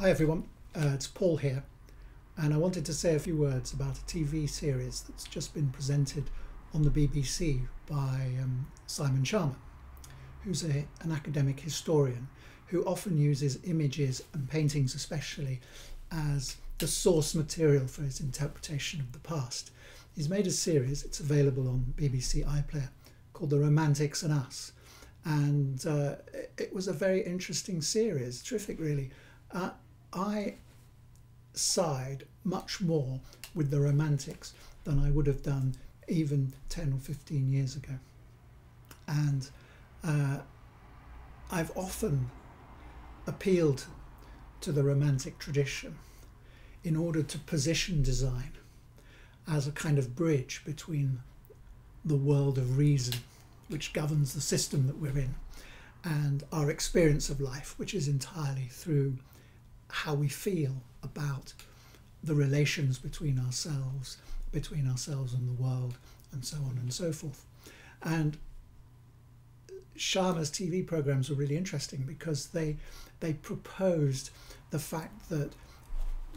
Hi everyone, uh, it's Paul here, and I wanted to say a few words about a TV series that's just been presented on the BBC by um, Simon Schama, who's a, an academic historian who often uses images and paintings, especially, as the source material for his interpretation of the past. He's made a series, it's available on BBC iPlayer, called The Romantics and Us. And uh, it was a very interesting series, terrific, really. Uh, I side much more with the Romantics than I would have done even 10 or 15 years ago. And uh, I've often appealed to the Romantic tradition in order to position design as a kind of bridge between the world of reason, which governs the system that we're in, and our experience of life, which is entirely through how we feel about the relations between ourselves, between ourselves and the world, and so on and so forth. And Schama's TV programs were really interesting because they they proposed the fact that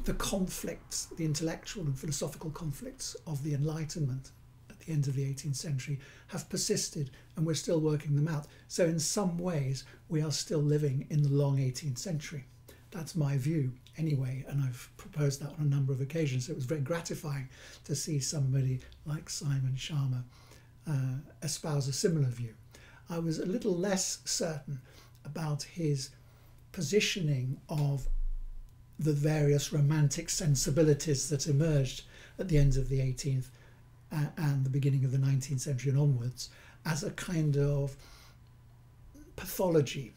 the conflicts, the intellectual and philosophical conflicts of the Enlightenment at the end of the 18th century have persisted and we're still working them out. So in some ways we are still living in the long 18th century. That's my view anyway, and I've proposed that on a number of occasions. So It was very gratifying to see somebody like Simon Schama uh, espouse a similar view. I was a little less certain about his positioning of the various romantic sensibilities that emerged at the end of the 18th uh, and the beginning of the 19th century and onwards as a kind of pathology,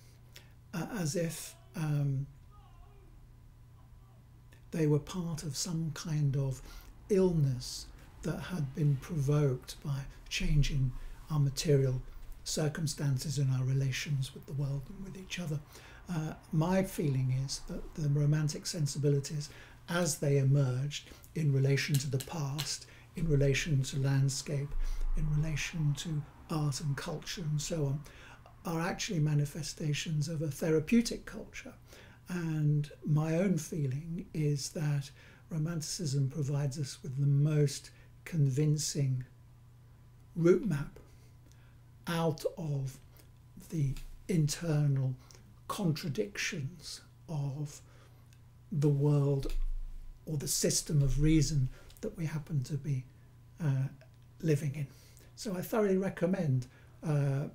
uh, as if um, they were part of some kind of illness that had been provoked by changing our material circumstances and our relations with the world and with each other. Uh, my feeling is that the romantic sensibilities, as they emerged in relation to the past, in relation to landscape, in relation to art and culture and so on, are actually manifestations of a therapeutic culture. And my own feeling is that Romanticism provides us with the most convincing route map out of the internal contradictions of the world or the system of reason that we happen to be uh, living in. So I thoroughly recommend uh,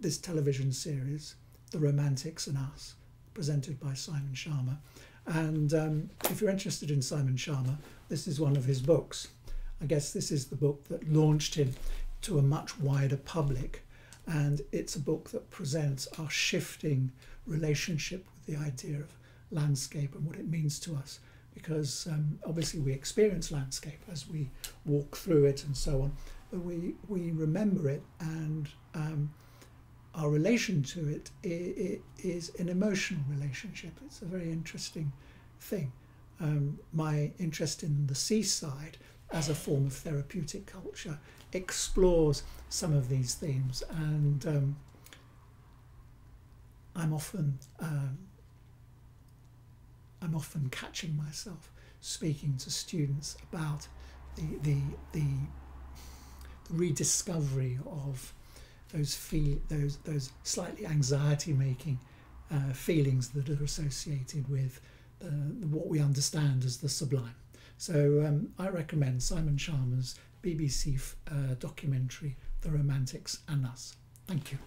this television series, The Romantics and Us presented by Simon Schama. And um, if you're interested in Simon Schama, this is one of his books. I guess this is the book that launched him to a much wider public. And it's a book that presents our shifting relationship with the idea of landscape and what it means to us. Because um, obviously we experience landscape as we walk through it and so on, but we, we remember it and um, our relation to it, is an emotional relationship. It's a very interesting thing. Um, my interest in the seaside as a form of therapeutic culture explores some of these themes, and um, I'm often um, I'm often catching myself speaking to students about the the, the rediscovery of those feel those those slightly anxiety making uh, feelings that are associated with uh, what we understand as the sublime. So um, I recommend Simon Schama's BBC uh, documentary, The Romantics and Us. Thank you.